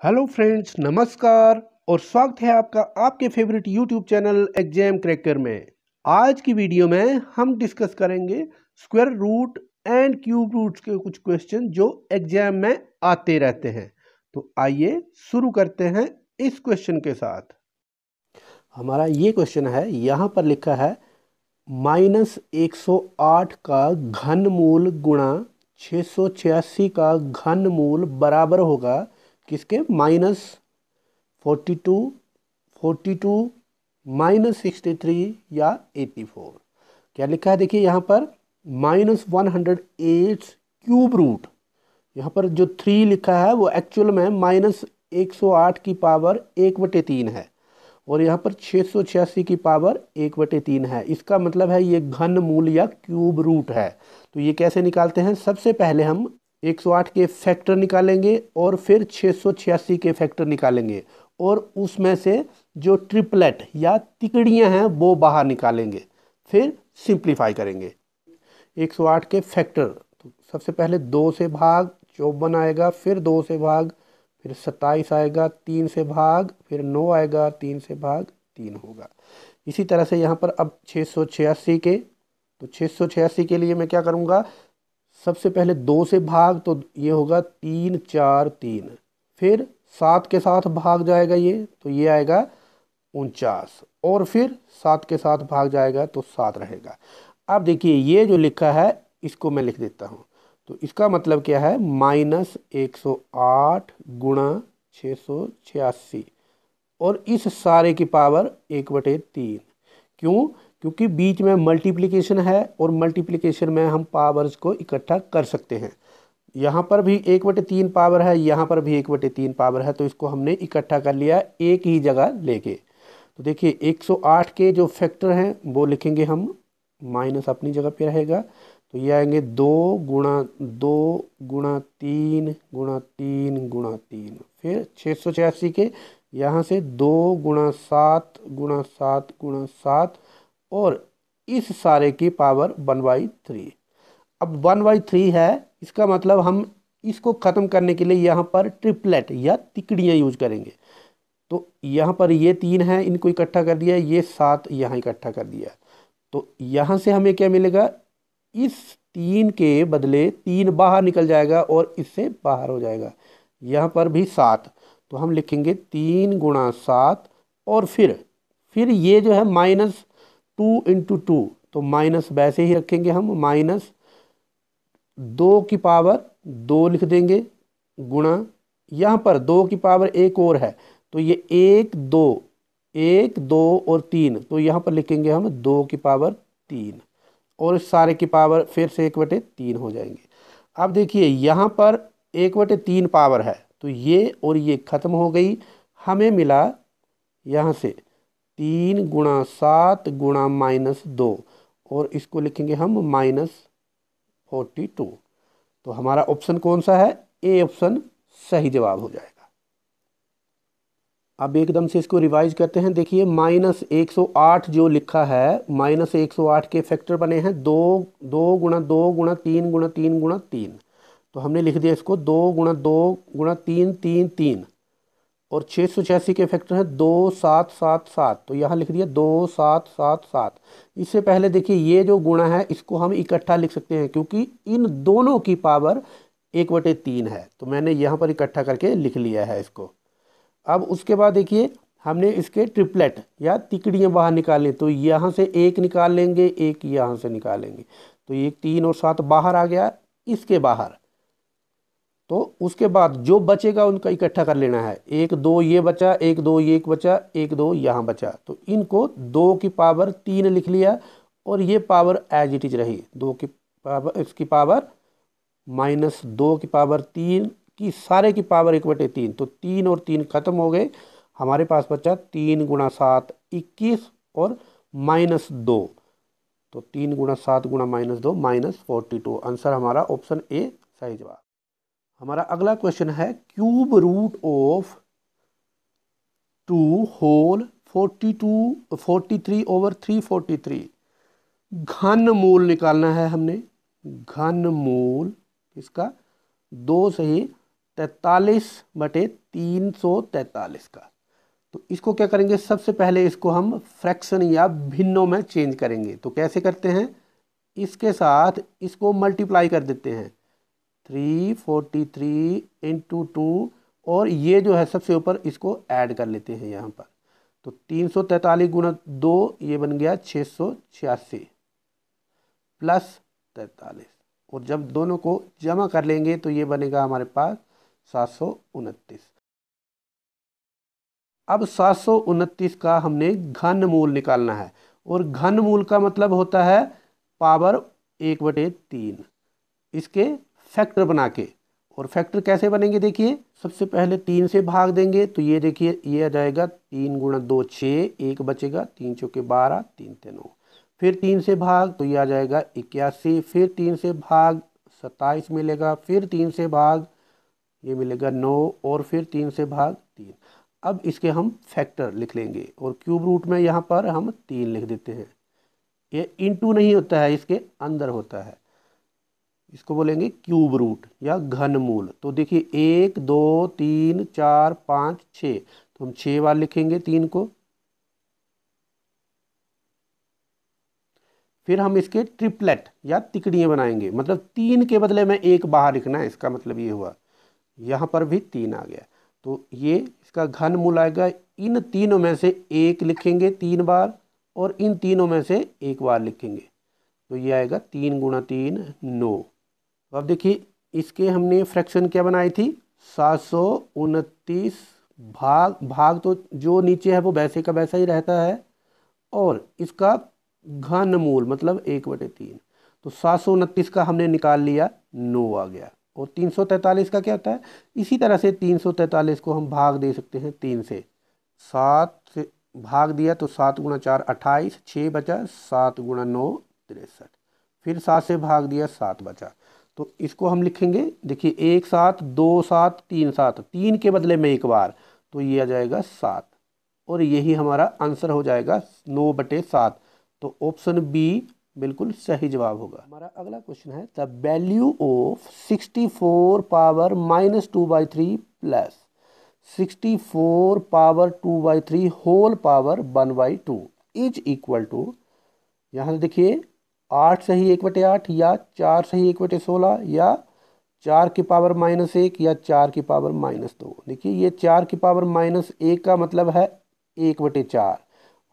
Hello friends, नमस्कार और स्वागत है आपका, आपके favourite YouTube channel exam cracker में। आज की वीडियो में हम डिस्कस करेंगे square root and cube roots के कुछ क्वेश्चन जो एग्ज़ाम में आते रहते हैं। तो आइए शुरू करते हैं इस क्वेश्चन के साथ। हमारा ये क्वेश्चन है, यहाँ पर लिखा है माइनस एक का घन मूल गुणा छः का घन मूल बराबर होगा किसके? Minus forty two forty two minus sixty three या एटी फोर। क्या लिखा है? देखिए यहाँ पर minus one hundred eight cube root. यहाँ पर जो थ्री लिखा है वो एक्चुअल में माइनस एक सौ आठ की पावर एक बटे तीन है और यहाँ पर छः सौ छियासी की पावर एक बटे तीन है। इसका मतलब है ये घन मूल या क्यूब रूट है। तो ये कैसे निकालते हैं? सबसे पहले हम 108 के फैक्टर निकालेंगे और फिर छः सौ छियासी के फैक्टर निकालेंगे। और उसमें से जो ट्रिपलेट या तिकड़ियाँ हैं, वो बाहर निकालेंगे। फिर सिंप्लीफाई करेंगे। 108 के फैक्टर तो सबसे पहले दो से भाग, चौवन आएगा, फिर दो से भाग, फिर सत्ताईस आएगा, तीन से भाग, फिर नौ आएगा, तीन से भाग, तीन होगा। इसी तरह से यहाँ पर अब छः सौ छियासी के तो छः सौ छियासी के लिए मैं क्या करूँगा? सबसे पहले दो से भाग तो ये होगा तीन, चार, तीन। फिर सात के साथ भाग जाएगा ये तो ये आएगा उनचास। और फिर सात के साथ भाग जाएगा तो सात रहेगा। अब देखिए, ये जो लिखा है, इसको मैं लिख देता हूँ। तो इसका मतलब क्या है? माइनस एक सौ आठ गुणा छः सौ छियासी। और इस सारे की पावर एक बटे तीन। क्यों? क्योंकि बीच में मल्टीप्लिकेशन है और मल्टीप्लिकेशन में हम पावर्स को इकट्ठा कर सकते हैं। यहाँ पर भी एक बटे तीन पावर है, यहाँ पर भी एक बटे तीन पावर है तो इसको हमने इकट्ठा कर लिया एक ही जगह लेके। तो देखिए 108 के जो फैक्टर हैं, वो लिखेंगे हम माइनस अपनी जगह पे रहेगा तो ये आएँगे दो गुणा दो गुणा तीन गुणा तीन गुणा तीन। फिर छः सौ छियासी के, यहाँ से दो गुणा सात गुणा सात गुणा सात और इस सारे की पावर वन बाई थ्री। अब वन बाई थ्री है, इसका मतलब हम इसको ख़त्म करने के लिए यहाँ पर ट्रिपलेट या तिकड़ियाँ यूज़ करेंगे। तो यहाँ पर ये तीन है, इनको इकट्ठा कर दिया, ये सात यहाँ इकट्ठा कर दिया। तो यहाँ से हमें क्या मिलेगा? इस तीन के बदले तीन बाहर निकल जाएगा और इससे बाहर हो जाएगा। यहाँ पर भी सात तो हम लिखेंगे तीन गुणा सात और फिर फिर ये जो है माइनस टू इंटू टू तो माइनस वैसे ही रखेंगे हम माइनस दो की पावर दो लिख देंगे, गुणा, यहाँ पर दो की पावर एक और है तो ये एक, दो एक, दो और तीन तो यहाँ पर लिखेंगे हम दो की पावर तीन, और सारे की पावर फिर से एक बटे तीन हो जाएँगे। अब देखिए, यहाँ पर एक बटे तीन पावर है तो ये और ये ख़त्म हो गई, हमें मिला यहाँ से तीन गुणा सात गुणा माइनस दो, और इसको लिखेंगे हम माइनस फोर्टी टू। तो हमारा ऑप्शन कौन सा है? ए ऑप्शन सही जवाब हो जाएगा। अब एकदम से इसको रिवाइज करते हैं। देखिए, माइनस एक सौ आठ जो लिखा है, माइनस एक सौ आठ के फैक्टर बने हैं दो दो गुणा दो गुणा तीन गुणा तीन गुणा तीन। तो हमने लिख दिया इसको दो गुणा दो गुणा तीन तीन तीन। और छः सौ छियासी के फैक्टर है, दो सात सात सात। तो यहाँ लिख दिया दो सात सात सात। इससे पहले देखिए, ये जो गुणा है, इसको हम इकट्ठा लिख सकते हैं, क्योंकि इन दोनों की पावर एक बटे तीन है। तो मैंने यहाँ पर इकट्ठा करके लिख लिया है इसको। अब उसके बाद देखिए, हमने इसके ट्रिपलेट या तिकड़ियाँ बाहर निकालें तो यहाँ से एक निकाल लेंगे, एक यहाँ से निकालेंगे तो एक तीन और सात बाहर आ गया, इसके बाहर। तो उसके बाद जो बचेगा उनका इकट्ठा कर लेना है। एक दो ये बचा, एक दो ये एक बचा, एक दो यहाँ बचा। तो इनको दो की पावर तीन लिख लिया और ये पावर एज इट इज़ रही। दो की पावर, इसकी पावर माइनस दो की पावर तीन की सारे की पावर एक बटे तीन। तो तीन और तीन खत्म हो गए। हमारे पास बचा तीन गुणा सात इक्कीस और माइनस दो। तो तीन गुणा सात गुणा माइनस दो माइनस फोर्टी टू आंसर हमारा ऑप्शन ए सही जवाब। हमारा अगला क्वेश्चन है cube root of two whole forty two forty three over three forty three घन मूल निकालना है हमने। घन मूल इसका दो सही तैतालीस बटे तीन सौ तैतालीस का। तो इसको क्या करेंगे? सबसे पहले इसको हम फ्रैक्शन या भिन्नों में चेंज करेंगे। तो कैसे करते हैं? इसके साथ इसको मल्टीप्लाई कर देते हैं। Three forty three into two और ये जो है सबसे ऊपर इसको ऐड कर लेते हैं यहाँ पर। तो तीन सौ तैंतालीस गुना दो, ये बन गया छः सौ छियासी। प्लस तैंतालीस। और जब दोनों को जमा कर लेंगे तो ये बनेगा हमारे पास सात सौ उनतीस। अब सात सौ उनतीस का हमने घन मूल निकालना है। और घन मूल का मतलब होता है पावर एक बटे तीन। इसके फैक्टर बना के। और फैक्टर कैसे बनेंगे देखिए, सबसे पहले तीन से भाग देंगे तो ये देखिए, ये आ जाएगा तीन गुणा दो छः, एक बचेगा, तीन चौके बारह, तीन ते नौ। फिर तीन से भाग तो ये आ जाएगा इक्यासी। फिर तीन से भाग सत्ताईस मिलेगा, फिर तीन से भाग ये मिलेगा नौ, और फिर तीन से भाग तीन। अब इसके हम फैक्टर लिख लेंगे, और क्यूब रूट में यहाँ पर हम तीन लिख देते हैं। ये इंटू नहीं होता है, इसके अंदर होता है। इसको बोलेंगे क्यूब रूट या घन मूल। तो देखिए, एक, दो, तीन, चार, पाँच छ तो हम छः बार लिखेंगे तीन को। फिर हम इसके ट्रिपलेट या तिकड़ियाँ बनाएँगे। मतलब तीन के बदले में एक बाहर लिखना है, इसका मतलब ये हुआ। यहाँ पर भी तीन आ गया। तो ये इसका घन मूल आएगा। इन तीनों में से एक लिखेंगे तीन बार और इन तीनों में से एक बार लिखेंगे। तो ये आएगा तीन गुणा तीन, नौ। तो अब देखिए, इसके हमने फ्रैक्शन क्या बनाई थी? सात सौ उनतीस भाग भाग तो जो नीचे है वो वैसे का वैसा ही रहता है। और इसका घन मूल मतलब एक बटे तीन। तो सात सौ उनतीस का हमने निकाल लिया, नौ आ गया। और तीन सौ तैंतालीस का क्या होता है? इसी तरह से तीन सौ तैंतालीस को हम भाग दे सकते हैं तीन से। सात से भाग दिया तो सात गुणा चार अट्ठाईस छः बचा सात गुणा नौ तिरसठ। फिर सात से भाग दिया सात बचा। तो इसको हम लिखेंगे, देखिए, एक सात, दो सात, तीन सात, तीन के बदले में एक बार तो ये आ जाएगा सात। और यही हमारा आंसर हो जाएगा नौ बटे सात। तो ऑप्शन बी बिल्कुल सही जवाब होगा। हमारा अगला क्वेश्चन है, the value of sixty four power minus two by three plus sixty four power two by three whole power one by two is equal to, यहाँ देखिए आठ से ही एक बटे आठ, या चार से ही एक बटे सोलह, या चार की पावर माइनस एक, या चार की पावर माइनस दो। देखिए, ये चार की पावर माइनस एक का मतलब है एक बटे चार,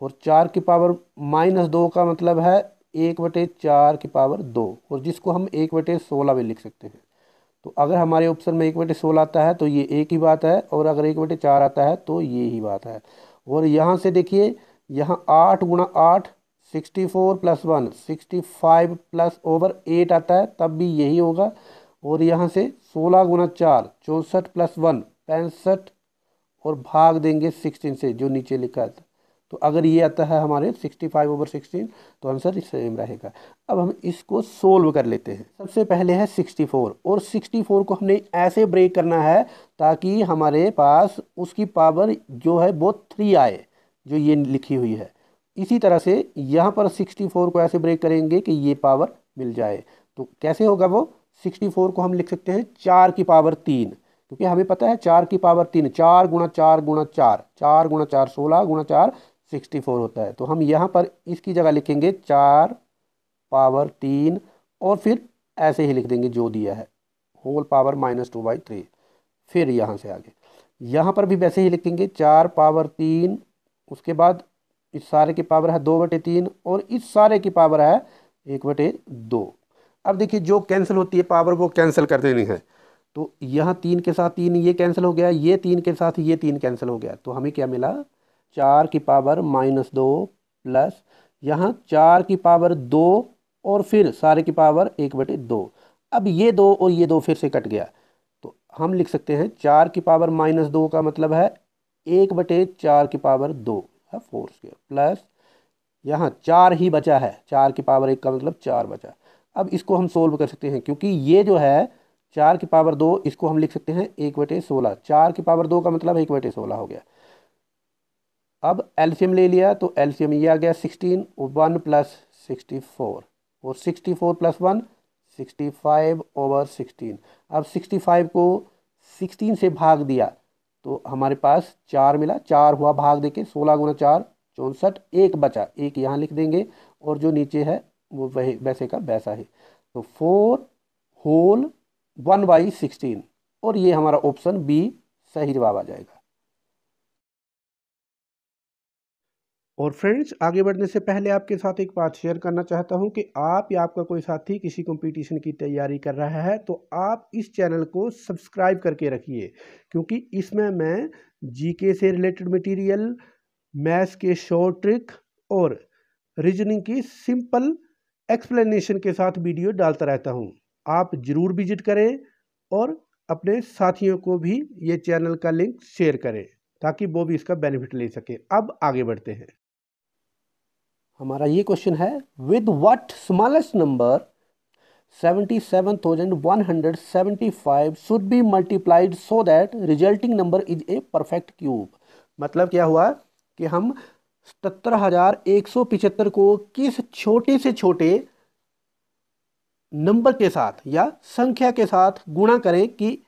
और चार की पावर माइनस दो का मतलब है एक बटे चार की पावर दो, और जिसको हम एक बटे सोलह भी लिख सकते हैं। तो अगर हमारे ऑप्शन में एक बटे सोलह आता है तो ये एक ही बात है, और अगर एक बटे चार आता है तो ये ही बात है। और यहाँ से देखिए, यहाँ आठ गुणा आठ sixty four plus one, sixty five plus over eight आता है, तब भी यही होगा। और यहाँ से सोलह गुना चार, चौंसठ प्लस वन, पैंसठ, और भाग देंगे सिक्सटीन से, जो नीचे लिखा है। तो अगर ये आता है हमारे सिक्सटी फाइव ओवर सिक्सटीन तो आंसर सेम रहेगा। अब हम इसको सोल्व कर लेते हैं। सबसे पहले है सिक्सटी फोर, और सिक्सटी फोर को हमने ऐसे ब्रेक करना है ताकि हमारे पास उसकी पावर जो है वो थ्री आए, जो ये लिखी हुई है। इसी तरह से यहाँ पर 64 को ऐसे ब्रेक करेंगे कि ये पावर मिल जाए। तो कैसे होगा वो? 64 को हम लिख सकते हैं चार की पावर तीन। क्योंकि हमें पता है चार की पावर तीन, चार गुणा चार गुणा चार चार गुणा चार सोलह गुणा चार सिक्सटी फोर होता है। तो हम यहाँ पर इसकी जगह लिखेंगे चार पावर तीन और फिर ऐसे ही लिख देंगे जो दिया है। Whole power minus two by three फिर यहाँ से आगे। यहाँ पर भी वैसे ही लिखेंगे चार पावर तीन, उसके बाद इस सारे की पावर है दो बटे तीन और इस सारे की पावर है एक बटे दो। अब देखिए जो कैंसिल होती है पावर वो कैंसिल कर देनी है। तो यहाँ तीन के साथ तीन ये कैंसिल हो गया, ये तीन के साथ ये तीन कैंसिल हो गया। तो हमें क्या मिला? चार की पावर माइनस दो प्लस यहाँ चार की पावर दो और फिर सारे की पावर एक बटे दो। अब ये दो और ये दो फिर से कट गया। तो हम लिख सकते हैं चार की पावर माइनस दो का मतलब है एक बटे चार की पावर दो। है फोर स्क्वेयर प्लस यहाँ चार ही बचा है। चार की पावर एक का मतलब चार बचा। अब इसको हम सोल्व कर सकते हैं, क्योंकि ये जो है, चार की पावर दो, इसको हम लिख सकते हैं एक बटे सोलह। चार की पावर दो का मतलब एक बटे सोलह हो गया। अब एलसीएम ले लिया तो एलसीएम ये आ गया sixteen, one plus sixty four. और sixty four plus one, sixty five over sixteen. अब सिक्सटी फाइव को सिक्सटीन से भाग दिया तो हमारे पास चार मिला, चार हुआ भाग देखे, सोलह गुना चार, चौंसठ, एक बचा, एक यहाँ लिख देंगे, और जो नीचे है, वो वही, वैसे का वैसा है। तो four whole one by sixteen और ये हमारा ऑप्शन बी सही जवाब आ जाएगा। और फ्रेंड्स आगे बढ़ने से पहले आपके साथ एक बात शेयर करना चाहता हूँ कि आप या आपका कोई साथी किसी कंपटीशन की तैयारी कर रहा है तो आप इस चैनल को सब्सक्राइब करके रखिए, क्योंकि इसमें मैं जीके से रिलेटेड मटेरियल मैथ्स के शॉर्ट ट्रिक और रीजनिंग की सिंपल एक्सप्लेनेशन के साथ वीडियो डालता रहता हूँ। आप ज़रूर विज़िट करें और अपने साथियों को भी ये चैनल का लिंक शेयर करें, ताकि वो भी इसका बेनिफिट ले सके। अब आगे बढ़ते हैं। हमारा ये क्वेश्चन है with what smallest number 77,175 should be multiplied so that resulting number is a perfect cube मतलब क्या हुआ कि हम सतर हज़ार एक सौ पिचहत्तर को किस छोटे से छोटे नंबर के साथ या संख्या के साथ गुणा करें कि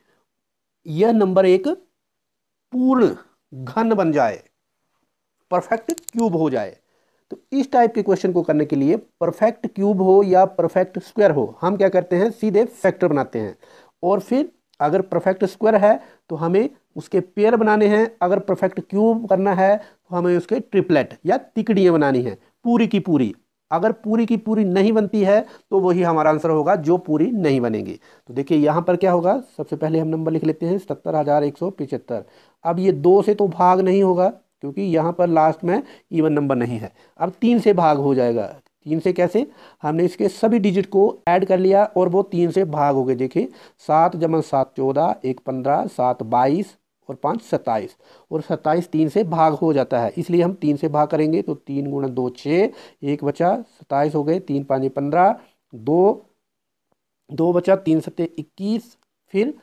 यह नंबर एक पूर्ण घन बन जाए परफेक्ट क्यूब हो जाए? तो इस टाइप के क्वेश्चन को करने के लिए परफेक्ट क्यूब हो या परफेक्ट स्क्वायर हो, हम क्या करते हैं? सीधे फैक्टर बनाते हैं। और फिर अगर परफेक्ट स्क्वायर है तो हमें उसके पेयर बनाने हैं। अगर परफेक्ट क्यूब करना है तो हमें उसके ट्रिपलेट या तिकड़ियाँ बनानी हैं, पूरी की पूरी। अगर पूरी की पूरी नहीं बनती है तो वही हमारा आंसर होगा, जो पूरी नहीं बनेगी। तो देखिए, यहाँ पर क्या होगा? सबसे पहले हम नंबर लिख लेते हैं सत्तर हज़ार एक सौ पिचहत्तर। अब ये दो से तो भाग नहीं होगा। क्योंकि यहाँ पर लास्ट में इवन नंबर नहीं है। अब तीन से भाग हो जाएगा। तीन से कैसे? हमने इसके सभी डिजिट को ऐड कर लिया और वो तीन से भाग हो गए। देखिए, सात जमा सात चौदह, एक पंद्रह, सात बाईस और पाँच सत्ताईस। और सत्ताईस तीन से भाग हो जाता है। इसलिए हम तीन से भाग करेंगे तो तीन गुणा दो छः, एक बचा, सत्ताईस हो गए, तीन पाँच पंद्रह, दो दो बचा, तीन सत्ते इक्कीस, फिर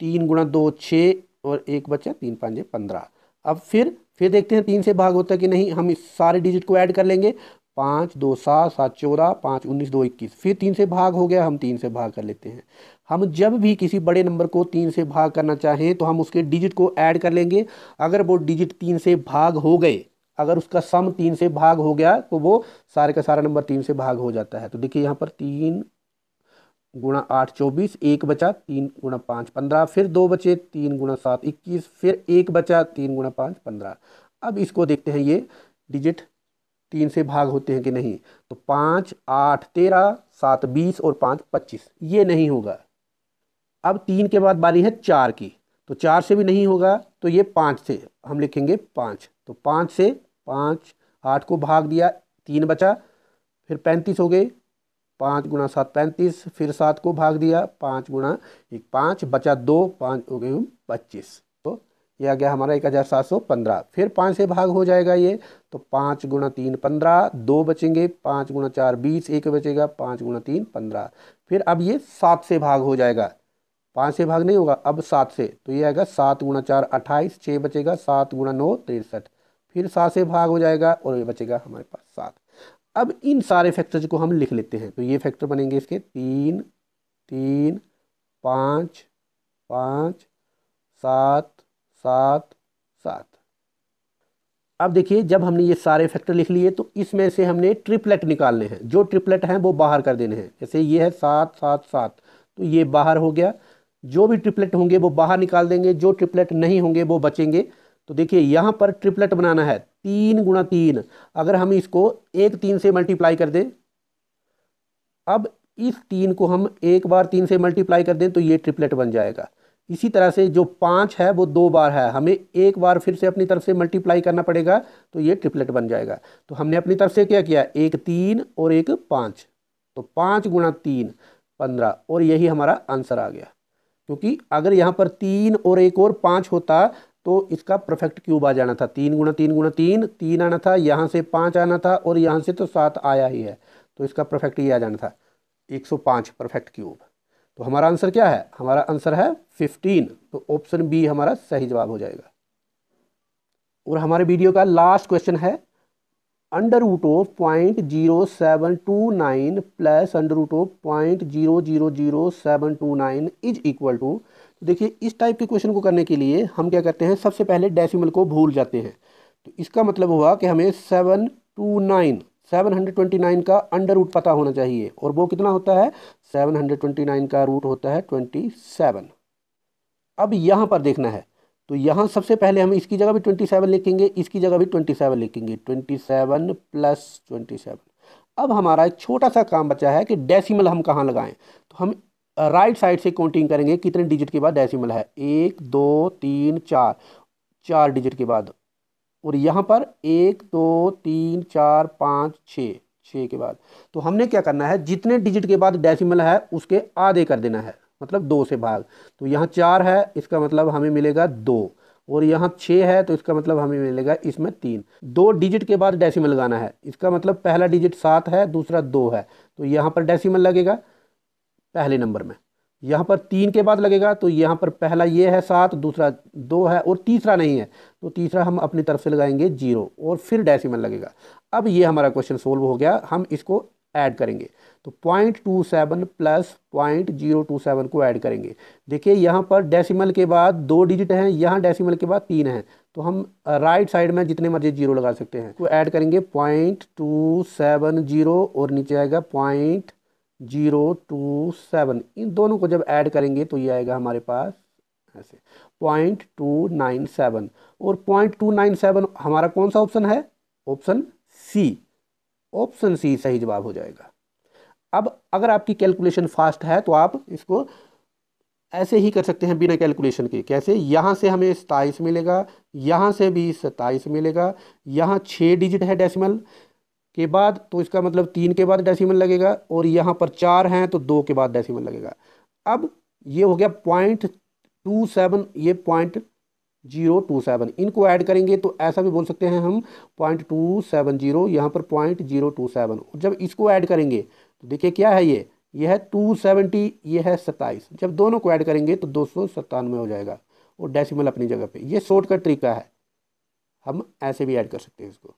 तीन गुणा दो छः और एक बचा, तीन पाँच पंद्रह। अब फिर फिर देखते हैं तीन से भाग होता है कि नहीं, हम इस सारे डिजिट को ऐड कर लेंगे। पाँच, दो, सात सात, चौदह, पाँच, उन्नीस, दो, इक्कीस। फिर तीन से भाग हो गया, हम तीन से भाग कर लेते हैं। हम जब भी किसी बड़े नंबर को तीन से भाग करना चाहें तो हम उसके डिजिट को ऐड कर लेंगे। अगर वो डिजिट तीन से भाग हो गए, अगर उसका सम तीन से भाग हो गया तो वो सारे का सारा नंबर तीन से भाग हो जाता है। तो देखिए यहाँ पर तीन गुणा आठ चौबीस, एक बचा तीन गुणा पाँच पंद्रह, फिर दो बचे तीन गुणा सात इक्कीस, फिर एक बचा तीन गुणा पाँच पंद्रह। अब इसको देखते हैं ये डिजिट तीन से भाग होते हैं कि नहीं? तो पाँच, आठ, तेरह, सात, बीस और पाँच, पच्चीस। ये नहीं होगा। अब तीन के बाद बारी है चार की। तो चार से भी नहीं होगा तो ये पाँच से हम लिखेंगे पाँच। तो पाँच से पाँच, आठ को भाग दिया, तीन बचा, फिर पैंतीस हो गए पाँच गुना सात पैंतीस, फिर सात को भाग दिया, पाँच गुना एक पाँच, बचा दो, पाँच हो गए पच्चीस। तो ये आ गया हमारा एक हज़ार सात सौ पंद्रह। फिर पाँच से भाग हो जाएगा ये तो पाँच गुना तीन पंद्रह, दो बचेंगे, पाँच गुना चार बीस, एक बचेगा, पाँच गुना तीन पंद्रह। फिर अब ये सात से भाग हो जाएगा। पाँच से भाग नहीं होगा, अब सात से। तो ये आएगा सात गुना चार अट्ठाईस छः बचेगा, सात गुना नौ, तिरसठ। फिर सात से भाग हो जाएगा और ये बचेगा हमारे पास सात। अब इन सारे फैक्टर्स को हम लिख लेते हैं। तो ये फैक्टर बनेंगे इसके तीन तीन, पाँच पाँच, सात सात सात। अब देखिए, जब हमने ये सारे फैक्टर लिख लिए तो इसमें से हमने ट्रिपलेट निकालने हैं। जो ट्रिपलेट हैं, वो बाहर कर देने हैं। जैसे ये है सात सात सात। तो ये बाहर हो गया। जो भी ट्रिपलेट होंगे, वो बाहर निकाल देंगे। जो ट्रिपलेट नहीं होंगे, वो बचेंगे। तो देखिए, यहाँ पर ट्रिपलेट बनाना है। तीन गुणा तीन। अगर हम इसको एक तीन से मल्टीप्लाई कर दें, अब इस तीन को हम एक बार तीन से मल्टीप्लाई कर दें तो ये ट्रिपलेट बन जाएगा। इसी तरह से जो पाँच है, वो दो बार है। हमें एक बार फिर से अपनी तरफ़ से मल्टीप्लाई करना पड़ेगा तो ये ट्रिपलेट बन जाएगा। तो हमने अपनी तरफ़ से क्या किया? एक तीन और एक पाँच। तो पाँच गुणा तीन, पंद्रह। और यही हमारा आंसर आ गया। क्योंकि अगर यहाँ पर तीन और एक और पाँच होता तो इसका परफेक्ट क्यूब आ जाना था। तीन गुना तीन गुना तीन तीन आना था, यहाँ से पाँच आना था और यहाँ से तो सात आया ही है। तो इसका परफेक्ट ये आ जाना था। एक सौ पाँच परफेक्ट क्यूब। तो हमारा आंसर क्या है? हमारा आंसर है फिफ्टीन तो ऑप्शन बी हमारा सही जवाब हो जाएगा। और हमारे वीडियो का लास्ट क्वेश्चन है under root of point zero seven two nine plus under root of point zero zero zero seven two nine is equal to तो देखिए, इस टाइप के क्वेश्चन को करने के लिए हम क्या करते हैं, सबसे पहले डेसिमल को भूल जाते हैं। तो इसका मतलब हुआ कि हमें seven two nine seven hundred twenty nine का अंडर रूट पता होना चाहिए। और वो कितना होता है? सेवन हंड्रेड ट्वेंटी नाइन का रूट होता है ट्वेंटी सेवन अब यहाँ पर देखना है। तो यहाँ सबसे पहले हम इसकी जगह भी ट्वेंटी सेवन लिखेंगे, इसकी जगह भी ट्वेंटी सेवन लिखेंगे। Twenty seven plus twenty seven अब हमारा एक छोटा सा काम बचा है कि डेसिमल हम कहाँ लगाएँ। तो हम राइट साइड से काउंटिंग करेंगे, कितने डिजिट के बाद डेसिमल है? एक, दो, तीन, चार। चार डिजिट के बाद। और यहाँ पर एक, दो, तीन, चार, पाँच, छः। छः के बाद। तो हमने क्या करना है? जितने डिजिट के बाद डेसिमल है, उसके आधे कर देना है। मतलब दो से भाग। तो यहाँ चार है, इसका मतलब हमें मिलेगा दो। और यहाँ छः है तो इसका मतलब हमें मिलेगा इसमें तीन। दो डिजिट के बाद डेसिमल लगाना है। इसका मतलब पहला डिजिट सात है, दूसरा दो है। तो यहाँ पर डेसिमल लगेगा। पहले नंबर में। यहाँ पर तीन के बाद लगेगा तो यहाँ पर पहला ये है सात, दूसरा दो है और तीसरा नहीं है। तो तीसरा हम अपनी तरफ़ से लगाएँगे ज़ीरो और फिर डेसिमल लगेगा। अब ये हमारा क्वेश्चन सोल्व हो गया, हम इसको ऐड करेंगे। तो point two seven plus point zero two seven को ऐड करेंगे। देखिए, यहाँ पर डेसिमल के बाद दो डिजिट हैं, यहाँ डेसिमल के बाद तीन हैं। तो हम राइट साइड में जितने मर्ज़ी ज़ीरो लगा सकते हैं। तो ऐड करेंगे पॉइंट टू सेवन ज़ीरो और नीचे आएगा पॉइंट ज़ीरो टू सेवन। इन दोनों को जब ऐड करेंगे तो ये आएगा हमारे पास ऐसे, पॉइंट टू नाइन सेवन। और पॉइंट टू नाइन सेवन हमारा कौन सा ऑप्शन है? Option C. ऑप्शन सी सही जवाब हो जाएगा। अब अगर आपकी कैलकुलेशन फास्ट है तो आप इसको ऐसे ही कर सकते हैं बिना कैलकुलेशन के। कैसे? यहाँ से हमें सताईस मिलेगा, यहाँ से भी सत्ताईस मिलेगा, यहाँ छः डिजिट है डेसिमल के बाद तो इसका मतलब तीन के बाद डेसिमल लगेगा और यहाँ पर चार हैं तो दो के बाद डेसिमल लगेगा। अब ये हो गया पॉइंट टू सेवन ये पॉइंट ज़ीरो टू सेवन इनको ऐड करेंगे तो ऐसा भी बोल सकते हैं हम पॉइंट टू सेवन ज़ीरो यहाँ पर पॉइंट ज़ीरो टू सेवन जब इसको ऐड करेंगे तो देखिए क्या है ये यह है टू सेवेंटी ये है सत्ताईस। जब दोनों को ऐड करेंगे तो दो सौ सत्तानवे हो जाएगा, और डेसिमल अपनी जगह पे। ये शॉर्टकट तरीका है। हम ऐसे भी ऐड कर सकते हैं इसको।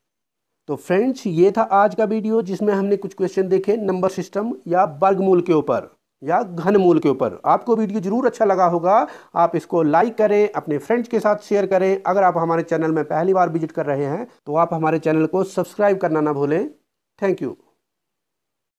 तो फ्रेंड्स, ये था आज का वीडियो जिसमें हमने कुछ क्वेश्चन देखे नंबर सिस्टम या वर्गमूल के ऊपर, या घनमूल के ऊपर। आपको वीडियो ज़रूर अच्छा लगा होगा। आप इसको लाइक करें, अपने फ्रेंड्स के साथ शेयर करें। अगर आप हमारे चैनल में पहली बार विज़िट कर रहे हैं तो आप हमारे चैनल को सब्सक्राइब करना ना भूलें। Thank you